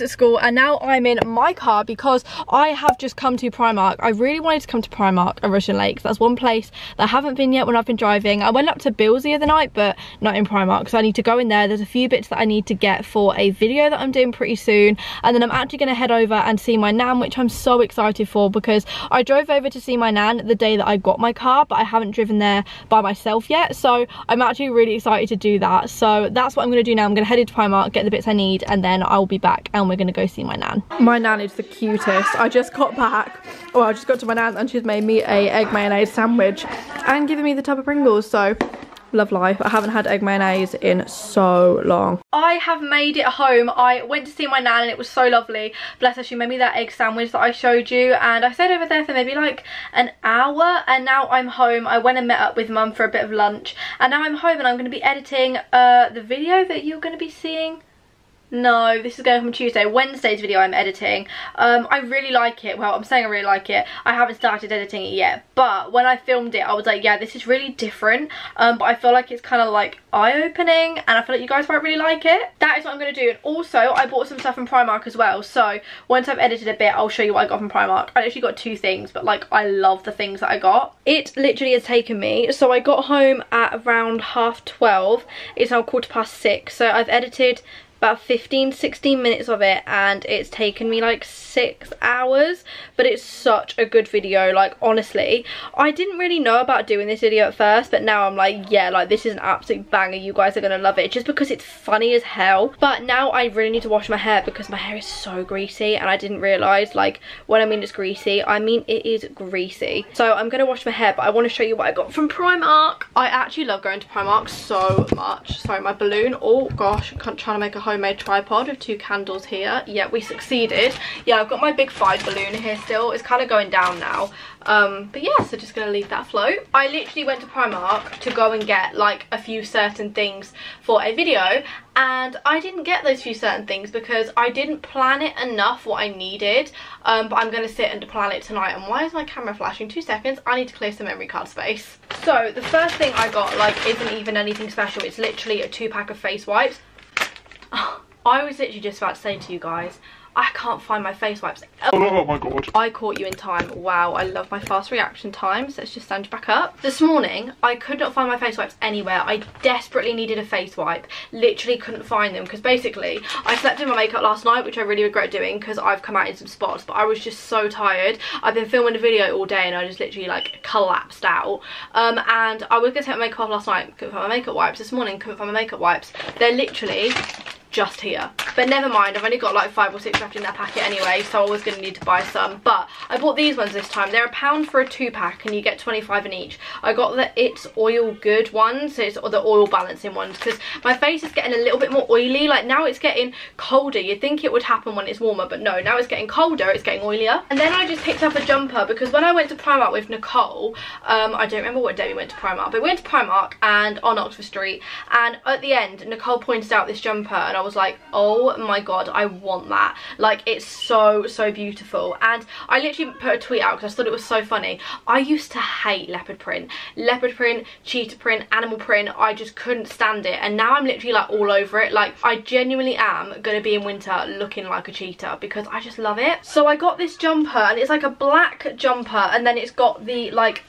At school and now I'm in my car because I have just come to Primark. I really wanted to come to Primark at Rushden Lakes. That's one place that I haven't been yet when I've been driving. I went up to Bill's the other night but not in Primark so I need to go in there. There's a few bits that I need to get for a video that I'm doing pretty soon and then I'm actually going to head over and see my nan which I'm so excited for because I drove over to see my nan the day that I got my car but I haven't driven there by myself yet so I'm actually really excited to do that so that's what I'm going to do now. I'm going to head into Primark, get the bits I need and then I'll be back and we're going to go see my nan. My nan is the cutest. I just got back, well I just got to my nan's and she's made me a egg mayonnaise sandwich and given me the tub of Pringles so love life. I haven't had egg mayonnaise in so long. I have made it home. I went to see my nan and it was so lovely. Bless her, she made me that egg sandwich that I showed you and I stayed over there for maybe like an hour and now I'm home. I went and met up with mum for a bit of lunch and now I'm home and I'm going to be editing uh, the video that you're going to be seeing no, this is going from Tuesday. Wednesday's video I'm editing. Um, I really like it. Well, I'm saying I really like it. I haven't started editing it yet. But when I filmed it, I was like, yeah, this is really different. Um, but I feel like it's kind of like eye-opening. And I feel like you guys might really like it. That is what I'm going to do. And also, I bought some stuff from Primark as well. So once I've edited a bit, I'll show you what I got from Primark. I actually got two things. But like, I love the things that I got. It literally has taken me. So I got home at around half 12. It's now quarter past 6. So I've edited about 15 16 minutes of it and it's taken me like six hours but it's such a good video like honestly. I didn't really know about doing this video at first but now I'm like yeah like this is an absolute banger. You guys are gonna love it just because it's funny as hell. But now I really need to wash my hair because my hair is so greasy and I didn't realize like when I mean it's greasy I mean it is greasy. So I'm gonna wash my hair but I want to show you what I got from Primark. I actually love going to Primark so much. Sorry my balloon. Oh gosh I'm trying to make a home homemade tripod with two candles here. Yeah, we succeeded. Yeah, I've got my big five balloon here still. It's kind of going down now. Um, but yeah, so just going to leave that float. I literally went to Primark to go and get like a few certain things for a video and I didn't get those few certain things because I didn't plan it enough what I needed um, but I'm going to sit and plan it tonight and why is my camera flashing? Two seconds, I need to clear some memory card space. So the first thing I got like isn't even anything special, it's literally a two pack of face wipes I was literally just about to say to you guys, I can't find my face wipes. Oh, oh, my god. I caught you in time. Wow, I love my fast reaction times. Let's just stand you back up. This morning, I could not find my face wipes anywhere. I desperately needed a face wipe. Literally couldn't find them because basically, I slept in my makeup last night, which I really regret doing because I've come out in some spots, but I was just so tired. I've been filming a video all day and I just literally like collapsed out. Um, and I was going to take my makeup off last night, couldn't find my makeup wipes. This morning, couldn't find my makeup wipes. They're literally just here. But never mind i've only got like five or six left in that packet anyway so i was going to need to buy some. But i bought these ones this time. They're a pound for a two pack and you get 25 in each. I got the it's oil good ones so it's the oil balancing ones because my face is getting a little bit more oily. Like now it's getting colder. You'd think it would happen when it's warmer but no now it's getting colder it's getting oilier. And then i just picked up a jumper because when i went to primark with nicole um i don't remember what day we went to primark but we went to primark and on oxford street and at the end nicole pointed out this jumper and i was like oh my god i want that. Like it's so so beautiful. And i literally put a tweet out because i thought it was so funny. I used to hate leopard print. Leopard print cheetah print animal print i just couldn't stand it. And now i'm literally like all over it. Like i genuinely am gonna be in winter looking like a cheetah because i just love it. So i got this jumper and it's like a black jumper and then it's got the like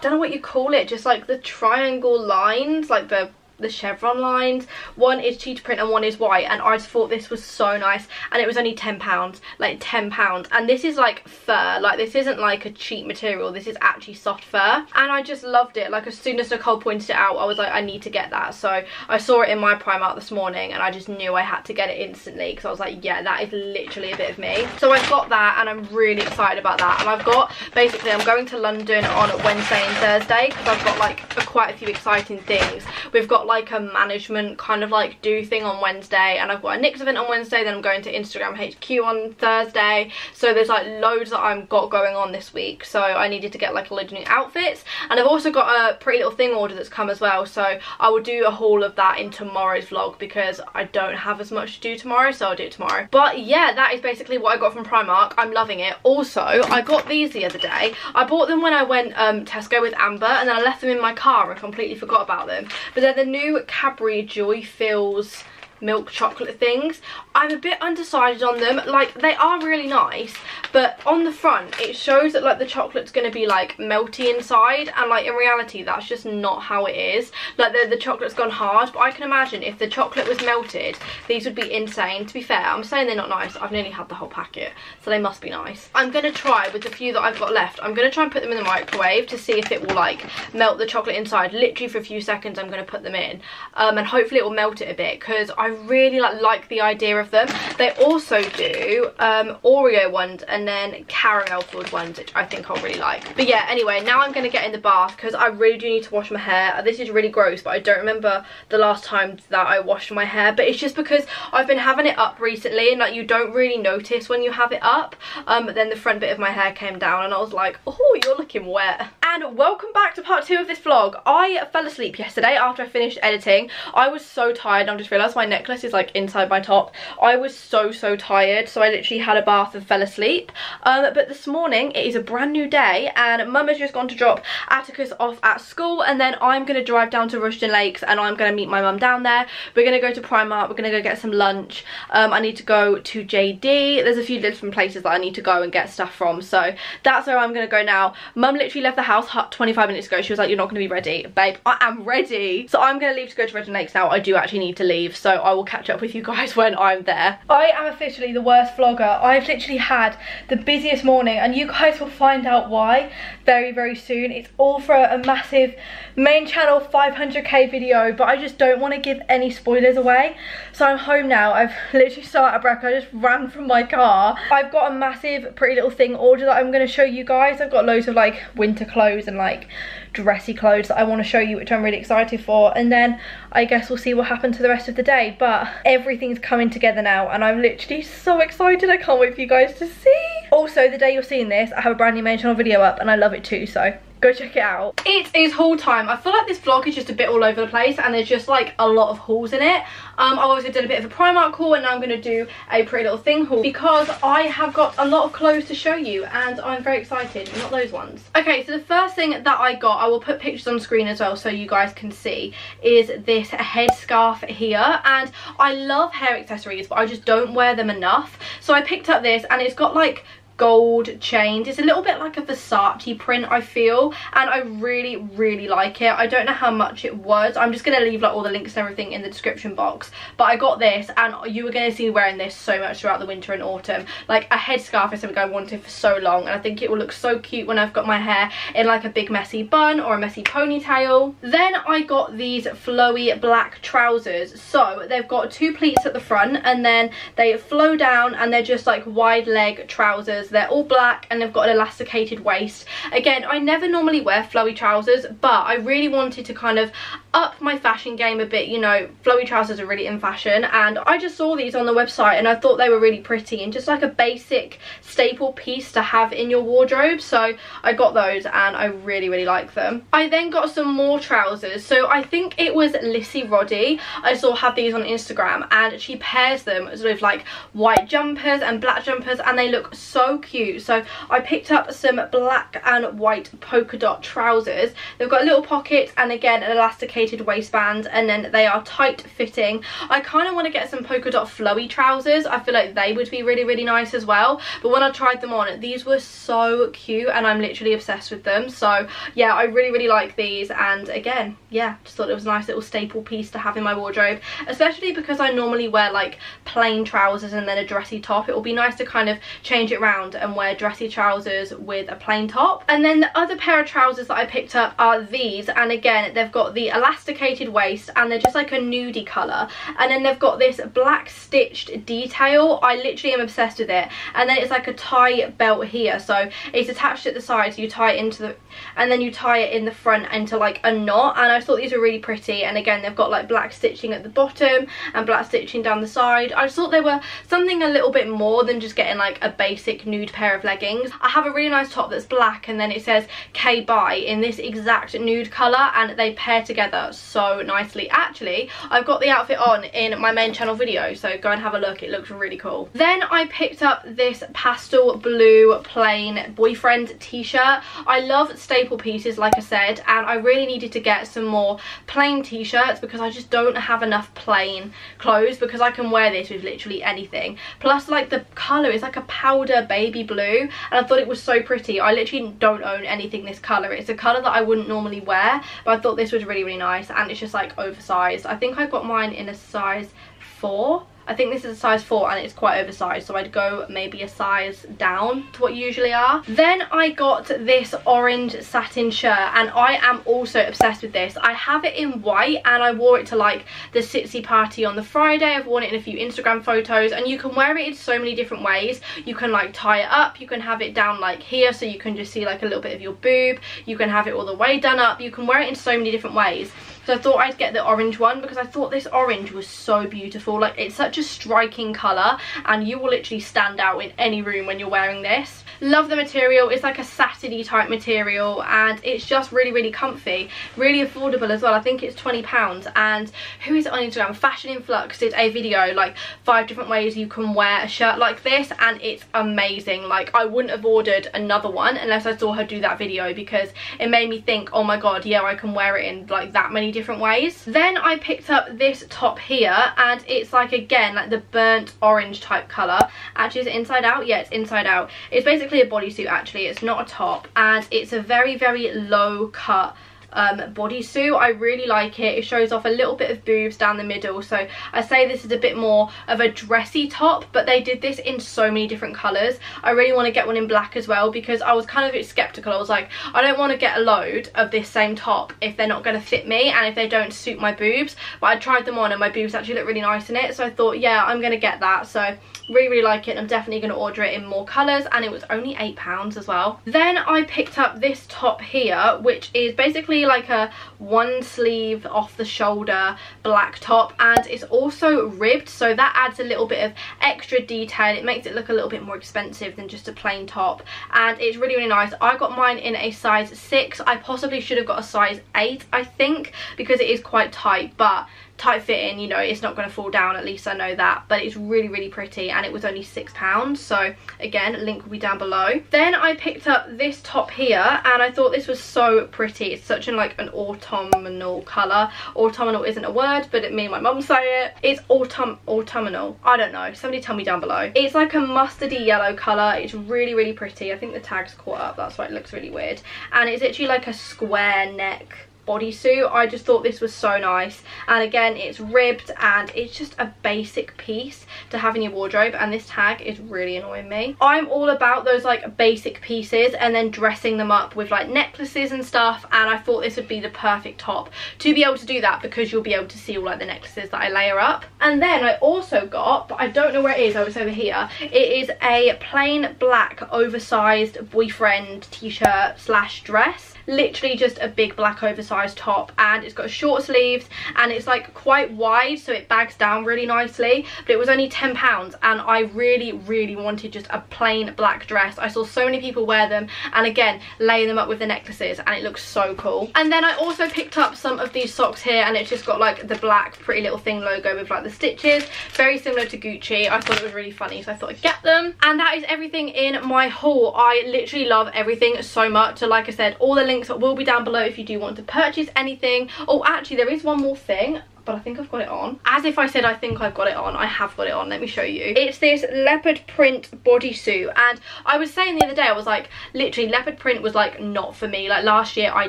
don't know what you call it just like the triangle lines like the the chevron lines. One is cheetah print and one is white and i just thought this was so nice and it was only 10 pounds like 10 pounds. And this is like fur like this isn't like a cheap material this is actually soft fur. And i just loved it like as soon as nicole pointed it out i was like i need to get that. So i saw it in my primark this morning and i just knew i had to get it instantly because i was like yeah that is literally a bit of me. So i've got that and i'm really excited about that. And i've got basically i'm going to london on wednesday and thursday because i've got like a, quite a few exciting things. We've got like a management kind of like do thing on Wednesday and I've got a NYX event on Wednesday then I'm going to Instagram HQ on Thursday. So there's like loads that I've got going on this week. So I needed to get like a load of new outfits. And I've also got a pretty little thing order that's come as well. So I will do a haul of that in tomorrow's vlog because I don't have as much to do tomorrow so I'll do it tomorrow. But yeah that is basically what I got from Primark. I'm loving it. Also I got these the other day. I bought them when I went um, Tesco with Amber and then I left them in my car. And completely forgot about them. But they're the new Cadbury Joyfills milk chocolate things. I'm a bit undecided on them. Like, they are really nice, but on the front, it shows that, like, the chocolate's going to be, like, melty inside, and, like, in reality, that's just not how it is. Like, the, the chocolate's gone hard, but I can imagine if the chocolate was melted, these would be insane. To be fair, I'm saying they're not nice. I've nearly had the whole packet, so they must be nice. I'm going to try, with the few that I've got left, I'm going to try and put them in the microwave to see if it will, like, melt the chocolate inside. Literally, for a few seconds, I'm going to put them in, um, and hopefully it will melt it a bit, because I really, like, like the idea of them. They also do um, Oreo ones and then caramel filled ones, which I think I'll really like. But yeah, anyway, now I'm going to get in the bath because I really do need to wash my hair. This is really gross, but I don't remember the last time that I washed my hair. But it's just because I've been having it up recently and like you don't really notice when you have it up. Um, but then the front bit of my hair came down and I was like, oh, you're looking wet. And welcome back to part two of this vlog. I fell asleep yesterday after I finished editing. I was so tired. I just realised my necklace is like inside my top. I was so, so tired. So I literally had a bath and fell asleep. Um, but this morning it is a brand new day and mum has just gone to drop Atticus off at school and then I'm going to drive down to Rushden Lakes and I'm going to meet my mum down there. We're going to go to Primark. We're going to go get some lunch. Um, I need to go to JD. There's a few different places that I need to go and get stuff from. So that's where I'm going to go now. Mum literally left the house 25 minutes ago. She was like, you're not going to be ready. Babe, I am ready. So I'm going to leave to go to Rushden Lakes now. I do actually need to leave. So I will catch up with you guys when I'm there. I am officially the worst vlogger. I've literally had the busiest morning and you guys will find out why very, very soon. It's all for a massive main channel 500k video, but I just don't want to give any spoilers away. So I'm home now. I've literally started a breath. I just ran from my car. I've got a massive Pretty Little Thing order that I'm going to show you guys. I've got loads of like winter clothes and like dressy clothes that I want to show you which I'm really excited for and then I guess we'll see what happens to the rest of the day but everything's coming together now and I'm literally so excited I can't wait for you guys to see. Also the day you're seeing this I have a brand new main channel video up and I love it too so go check it out. It is haul time. I feel like this vlog is just a bit all over the place and there's just like a lot of hauls in it. Um, I also did a bit of a Primark haul and now I'm going to do a Pretty Little Thing haul because I have got a lot of clothes to show you and I'm very excited. Not those ones. Okay, so the first thing that I got, will put pictures on screen as well so you guys can see, is this headscarf here. And I love hair accessories, but I just don't wear them enough. So I picked up this and it's got like gold chains it's a little bit like a Versace print I feel and I really really like it. I don't know how much it was. I'm just gonna leave like all the links and everything in the description box. But I got this and you were gonna see wearing this so much throughout the winter and autumn. Like a headscarf is something I wanted for so long and I think it will look so cute when I've got my hair in like a big messy bun or a messy ponytail. Then I got these flowy black trousers. So they've got two pleats at the front and then they flow down and they're just like wide leg trousers trousers. They're all black and they've got an elasticated waist. Again, I never normally wear flowy trousers, but I really wanted to kind of up my fashion game a bit. You know, flowy trousers are really in fashion and I just saw these on the website and I thought they were really pretty and just like a basic staple piece to have in your wardrobe. So I got those and I really, really like them. I then got some more trousers. So I think it was Lissy Roddy. I saw have these on Instagram and she pairs them with like white jumpers and black jumpers and they look so cute so i picked up some black and white polka dot trousers they've got little pockets and again an elasticated waistband and then they are tight fitting. I kind of want to get some polka dot flowy trousers. I feel like they would be really really nice as well. But when i tried them on these were so cute and i'm literally obsessed with them. So yeah i really really like these. And again yeah just thought it was a nice little staple piece to have in my wardrobe especially because i normally wear like plain trousers and then a dressy top. It will be nice to kind of change it around around and wear dressy trousers with a plain top. And then the other pair of trousers that I picked up are these. And again, they've got the elasticated waist and they're just like a nudie colour. And then they've got this black stitched detail. I literally am obsessed with it. And then it's like a tie belt here. So it's attached at the side. So you tie it into the, and then you tie it in the front into like a knot. And I thought these were really pretty. And again, they've got like black stitching at the bottom and black stitching down the side. I thought they were something a little bit more than just getting like a basic nude pair of leggings. I have a really nice top that's black and then it says K by in this exact nude colour and they pair together so nicely. Actually, I've got the outfit on in my main channel video, so go and have a look. It looks really cool. Then I picked up this pastel blue plain boyfriend t-shirt. I love staple pieces, like I said, and I really needed to get some more plain t-shirts because I just don't have enough plain clothes because I can wear this with literally anything. Plus, like, the colour is like a powder baby blue, and I thought it was so pretty. I literally don't own anything this colour. It's a colour that I wouldn't normally wear, but I thought this was really, really nice, and it's just, like, oversized. I think I got mine in a size 4 I think this is a size 4 and it's quite oversized so I'd go maybe a size down to what you usually are. Then I got this orange satin shirt and I am also obsessed with this. I have it in white and I wore it to like the Sitsi party on the Friday. I've worn it in a few Instagram photos and you can wear it in so many different ways. You can like tie it up, you can have it down like here so you can just see like a little bit of your boob. You can have it all the way done up. You can wear it in so many different ways. So I thought I'd get the orange one because I thought this orange was so beautiful. Like it's such a striking colour and you will literally stand out in any room when you're wearing this. Love the material. It's like a satiny type material and it's just really, really comfy. Really affordable as well. I think it's £20 and who is it on Instagram? Fashion Influx did a video like five different ways you can wear a shirt like this and it's amazing. Like I wouldn't have ordered another one unless I saw her do that video because it made me think, oh my god, yeah, I can wear it in like that many different ways. Then I picked up this top here and it's like, again, like the burnt orange type colour. Actually, is inside out? Yeah, it's inside out. It's basically basically a bodysuit actually it's not a top and it's a very very low cut um, bodysuit. I really like it. It shows off a little bit of boobs down the middle. So I say this is a bit more of a dressy top, but they did this in so many different colours. I really want to get one in black as well because I was kind of sceptical. I was like, I don't want to get a load of this same top if they're not going to fit me and if they don't suit my boobs. But I tried them on and my boobs actually look really nice in it. So I thought, yeah, I'm going to get that. So really, really like it. I'm definitely going to order it in more colours and it was only £8 as well. Then I picked up this top here, which is basically like a one sleeve off the shoulder black top and it's also ribbed so that adds a little bit of extra detail. It makes it look a little bit more expensive than just a plain top and it's really really nice. I got mine in a size six. I possibly should have got a size eight i think because it is quite tight but tight fitting you know it's not going to fall down at least I know that. But it's really really pretty and it was only six pounds. So again link will be down below. Then I picked up this top here and I thought this was so pretty. It's such an like an autumnal color autumnal isn't a word but it, me and my mum say it. It's autumn autumnal. I don't know. Somebody tell me down below. It's like a mustardy yellow color it's really really pretty. I think the tag's caught up. That's why it looks really weird. And it's actually like a square neck bodysuit. I just thought this was so nice. And again it's ribbed and it's just a basic piece to have in your wardrobe. And this tag is really annoying me. I'm all about those like basic pieces and then dressing them up with like necklaces and stuff. And i thought this would be the perfect top to be able to do that because you'll be able to see all like the necklaces that i layer up. And then i also got but i don't know where it is oh, i was over here. It is a plain black oversized boyfriend t-shirt slash dress literally just a big black oversized top and it's got short sleeves and it's like quite wide so it bags down really nicely but it was only 10 pounds and I really really wanted just a plain black dress. I saw so many people wear them and again lay them up with the necklaces and it looks so cool. And then I also picked up some of these socks here and it's just got like the black pretty little thing logo with like the stitches very similar to Gucci. I thought it was really funny so I thought I'd get them. And that is everything in my haul. I literally love everything so much. So like I said all the links links will be down below if you do want to purchase anything. Oh, actually, there is one more thing but I think I've got it on. As if I said I think I've got it on, I have got it on. Let me show you. It's this leopard print bodysuit. And I was saying the other day, I was like, literally, leopard print was like not for me. Like last year, I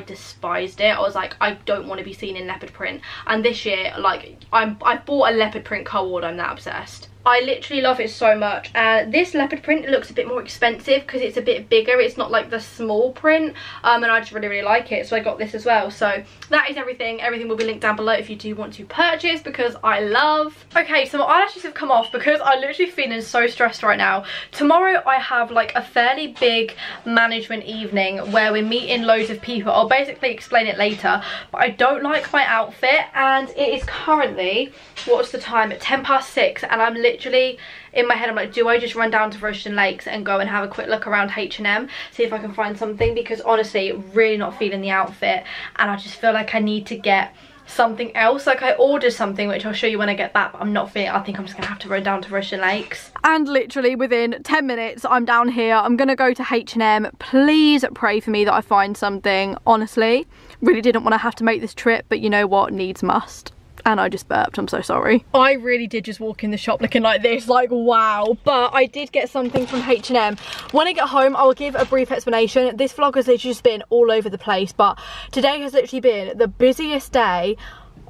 despised it. I was like, I don't want to be seen in leopard print. And this year, like, I'm, I bought a leopard print co-ord. I'm that obsessed. I literally love it so much. Uh, this leopard print looks a bit more expensive because it's a bit bigger. It's not like the small print. Um, and I just really, really like it. So I got this as well. So that is everything. Everything will be linked down below if you do want to purchase because I love. Okay, so my eyelashes have come off because I'm literally feeling so stressed right now. Tomorrow I have like a fairly big management evening where we're meeting loads of people. I'll basically explain it later, but I don't like my outfit and it is currently, what's the time, at 10 past 6 and I'm literally in my head I'm like do I just run down to Rushden Lakes and go and have a quick look around H&M see if I can find something? Because honestly really not feeling the outfit and I just feel like I need to get something else. Like I ordered something which I'll show you when I get back I'm not feeling I think I'm just gonna have to run down to Rushden Lakes. And literally within 10 minutes I'm down here. I'm gonna go to H&M please pray for me that I find something. Honestly really didn't want to have to make this trip but you know what? Needs must and I just burped, I'm so sorry. I really did just walk in the shop looking like this, like wow. But I did get something from H&M. When I get home, I will give a brief explanation. This vlog has literally just been all over the place, but today has literally been the busiest day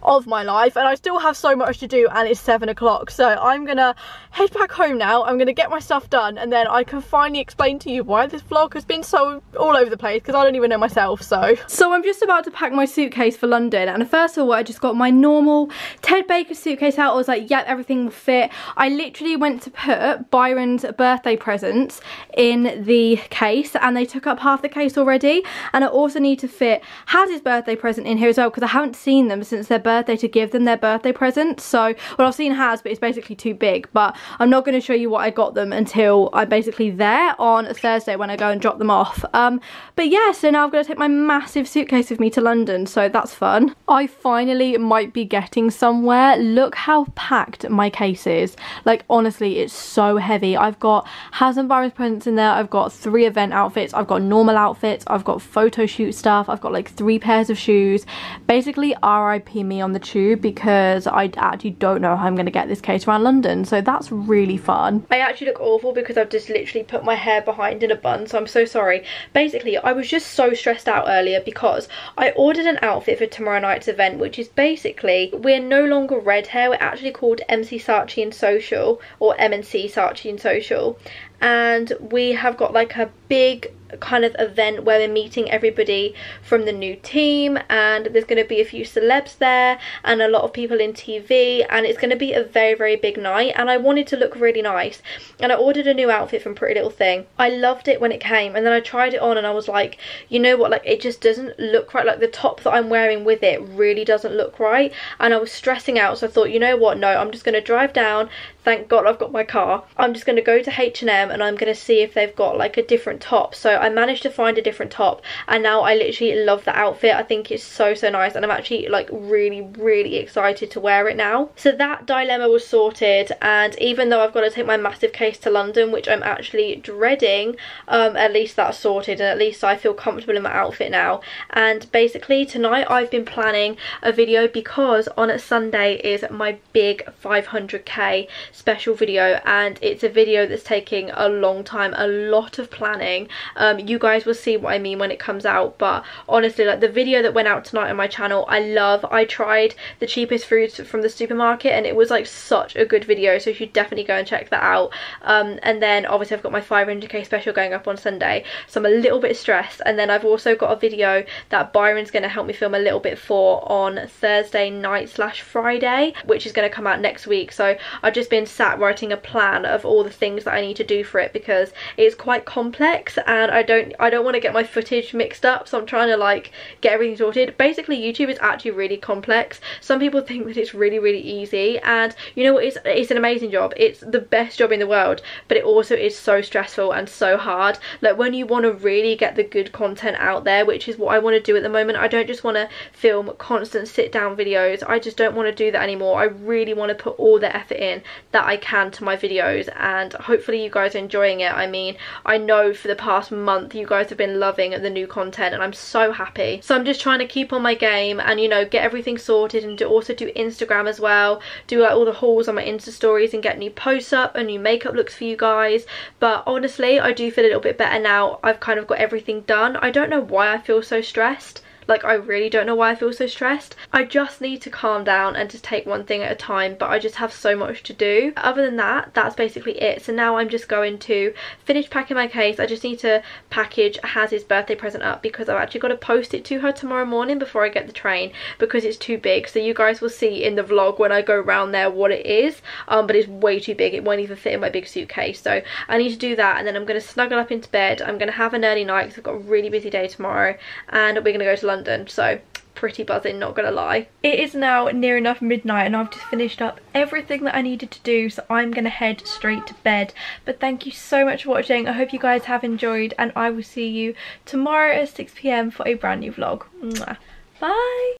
of my life and I still have so much to do and it's seven o'clock. So I'm gonna head back home now. I'm gonna get my stuff done and then I can finally explain to you why this vlog has been so all over the place because I don't even know myself so. So I'm just about to pack my suitcase for London and first of all I just got my normal Ted Baker suitcase out. I was like yep everything will fit. I literally went to put Byron's birthday presents in the case and they took up half the case already. And I also need to fit Haz's birthday present in here as well because I haven't seen them since their birthday to give them their birthday present. So, well, I've seen Haz, but it's basically too big. But I'm not going to show you what I got them until I'm basically there on Thursday when I go and drop them off. Um, but yeah, so now I've got to take my massive suitcase with me to London, so that's fun. I finally might be getting somewhere. Look how packed my case is. Like, honestly, it's so heavy. I've got Haz and Byron's presents in there. I've got three event outfits. I've got normal outfits. I've got photo shoot stuff. I've got like three pairs of shoes. Basically, RIP me on the tube because I actually don't know how I'm going to get this case around London. So that's really fun. I actually look awful because I've just literally put my hair behind in a bun. So I'm so sorry. Basically, I was just so stressed out earlier because I ordered an outfit for tomorrow night's event, which is basically, we're no longer red hair. We're actually called MC Saatchi and Social or MNC Saatchi and Social. And we have got like a big kind of event where we're meeting everybody from the new team and there's going to be a few celebs there and a lot of people in TV and it's going to be a very very big night and I wanted to look really nice. And I ordered a new outfit from Pretty Little Thing. I loved it when it came and then I tried it on and I was like you know what? Like it just doesn't look right. Like the top that I'm wearing with it really doesn't look right. And I was stressing out so I thought you know what? No I'm just going to drive down thank god I've got my car I'm just going to go to H&M and I'm going to see if they've got like a different top so I managed to find a different top and now I literally love the outfit. I think it's so, so nice and I'm actually like really, really excited to wear it now. So that dilemma was sorted and even though I've got to take my massive case to London, which I'm actually dreading, um, at least that's sorted and at least I feel comfortable in my outfit now. And basically tonight I've been planning a video because on a Sunday is my big 500k special video and it's a video that's taking a long time, a lot of planning. Um, you guys will see what I mean when it comes out but honestly like the video that went out tonight on my channel I love. I tried the cheapest foods from the supermarket and it was like such a good video so you should definitely go and check that out. Um, and then obviously I've got my 500k special going up on Sunday so I'm a little bit stressed. And then I've also got a video that Byron's going to help me film a little bit for on Thursday night slash Friday which is going to come out next week. So I've just been sat writing a plan of all the things that I need to do for it because it's quite complex and I don't I don't want to get my footage mixed up so I'm trying to like get everything sorted. Basically YouTube is actually really complex. Some people think that it's really really easy and you know what it's, it's an amazing job. It's the best job in the world but it also is so stressful and so hard. Like when you want to really get the good content out there which is what I want to do at the moment. I don't just want to film constant sit down videos. I just don't want to do that anymore. I really want to put all the effort in that I can to my videos and hopefully you guys are enjoying it. I mean I know for the past month you guys have been loving the new content and I'm so happy. So I'm just trying to keep on my game and you know get everything sorted and do, also do Instagram as well. Do like all the hauls on my Insta stories and get new posts up and new makeup looks for you guys. But honestly I do feel a little bit better now. I've kind of got everything done. I don't know why I feel so stressed like I really don't know why I feel so stressed. I just need to calm down and just take one thing at a time but I just have so much to do. Other than that that's basically it. So now I'm just going to finish packing my case. I just need to package Haz's birthday present up because I've actually got to post it to her tomorrow morning before I get the train because it's too big. So you guys will see in the vlog when I go around there what it is um but it's way too big. It won't even fit in my big suitcase. So I need to do that and then I'm going to snuggle up into bed. I'm going to have an early night because I've got a really busy day tomorrow and we're going to go to London so pretty buzzing not gonna lie. It is now near enough midnight and i've just finished up everything that i needed to do so i'm gonna head straight to bed. But thank you so much for watching. I hope you guys have enjoyed and i will see you tomorrow at 6 p.m for a brand new vlog. Mwah. bye